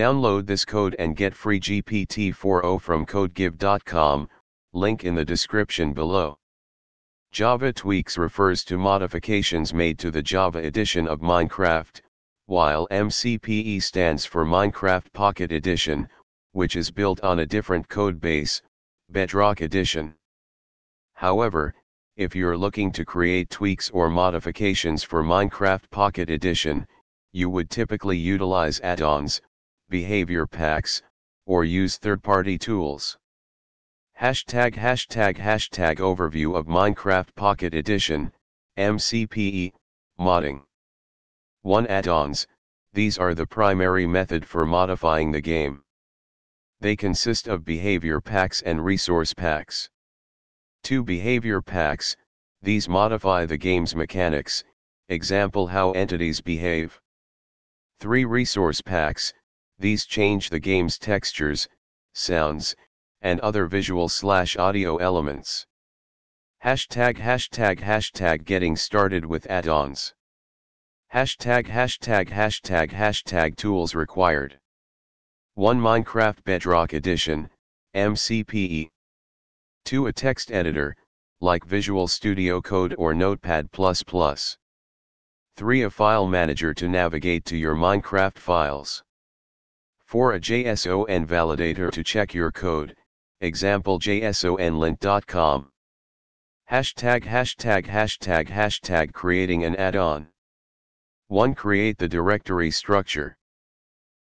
Download this code and get free GPT-4o from codegive.com, link in the description below. Java tweaks refers to modifications made to the Java edition of Minecraft, while MCPE stands for Minecraft Pocket Edition, which is built on a different code base, Bedrock Edition. However, if you're looking to create tweaks or modifications for Minecraft Pocket Edition, you would typically utilize add-ons, behavior packs, or use third-party tools. Hashtag hashtag hashtag overview of Minecraft Pocket Edition, MCPE, modding. 1. Add-ons, these are the primary method for modifying the game. They consist of behavior packs and resource packs. 2. Behavior packs, these modify the game's mechanics, example how entities behave. 3. Resource packs, these change the game's textures, sounds, and other visual slash audio elements. Hashtag hashtag hashtag getting started with add-ons. Hashtag hashtag hashtag hashtag tools required. 1 Minecraft Bedrock Edition, MCPE. 2 A text editor, like Visual Studio Code or Notepad++. 3 A file manager to navigate to your Minecraft files. For a JSON validator to check your code, example jsonlint.com. Hashtag hashtag hashtag hashtag creating an add-on. 1. Create the directory structure.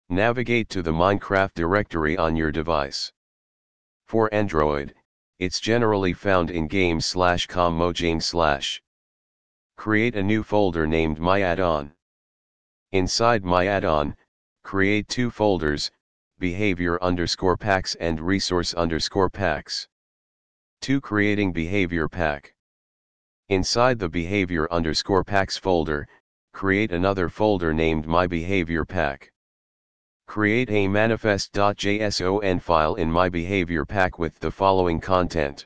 Navigate to the Minecraft directory on your device. For Android, it's generally found in game slash com mojang slash. Create a new folder named my add-on. Inside my add-on, Create two folders, behavior underscore packs and resource underscore packs. 2. Creating behavior pack. Inside the behavior underscore packs folder, create another folder named my behavior pack. Create a manifest.json file in my behavior pack with the following content.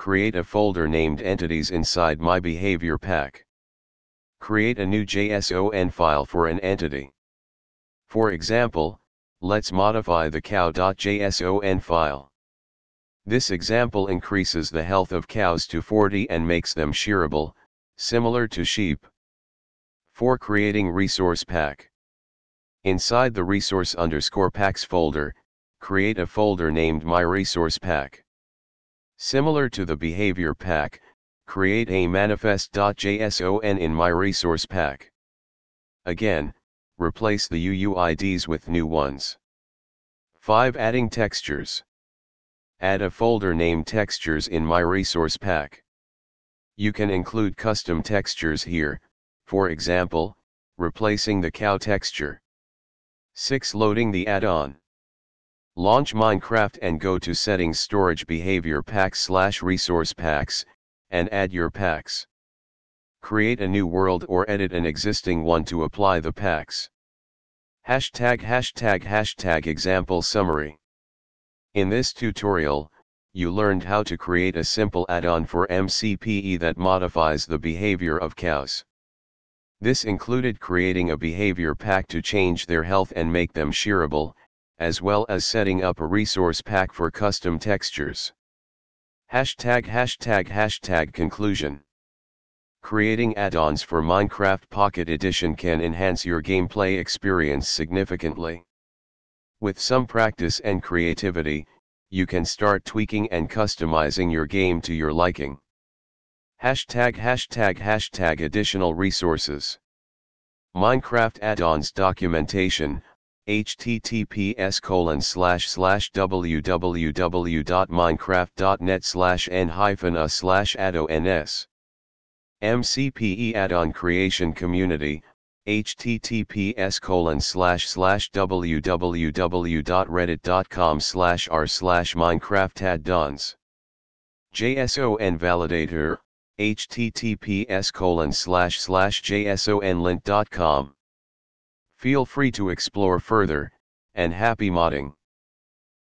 generators. 3. Editing entities. To modify an entity, create a folder named Entities inside My Behavior Pack. Create a new JSON file for an entity. For example, let's modify the cow.json file. This example increases the health of cows to 40 and makes them shearable, similar to sheep. For creating resource pack. Inside the resource underscore packs folder, create a folder named My Resource Pack. Similar to the behavior pack, create a manifest.json in My Resource Pack. Again, replace the UUIDs with new ones. 5. Adding textures. Add a folder named Textures in My Resource Pack. You can include custom textures here, for example, replacing the cow texture. 6. Loading the add-on. Launch Minecraft and go to Settings Storage Behavior Packs slash Resource Packs, and add your packs. Create a new world or edit an existing one to apply the packs. Hashtag hashtag hashtag example summary. In this tutorial, you learned how to create a simple add-on for MCPE that modifies the behavior of cows. This included creating a behavior pack to change their health and make them shearable, as well as setting up a resource pack for custom textures. Hashtag hashtag hashtag conclusion. Creating add-ons for Minecraft Pocket Edition can enhance your gameplay experience significantly. With some practice and creativity, you can start tweaking and customizing your game to your liking. Hashtag hashtag hashtag additional resources. Minecraft add-ons documentation, https colon slash slash www.minecraft.net slash n hyphen a slash addo ns. MCPE add-on creation community, https colon slash slash www.reddit.com slash r slash minecraft JSON validator, https colon slash slash. Feel free to explore further, and happy modding.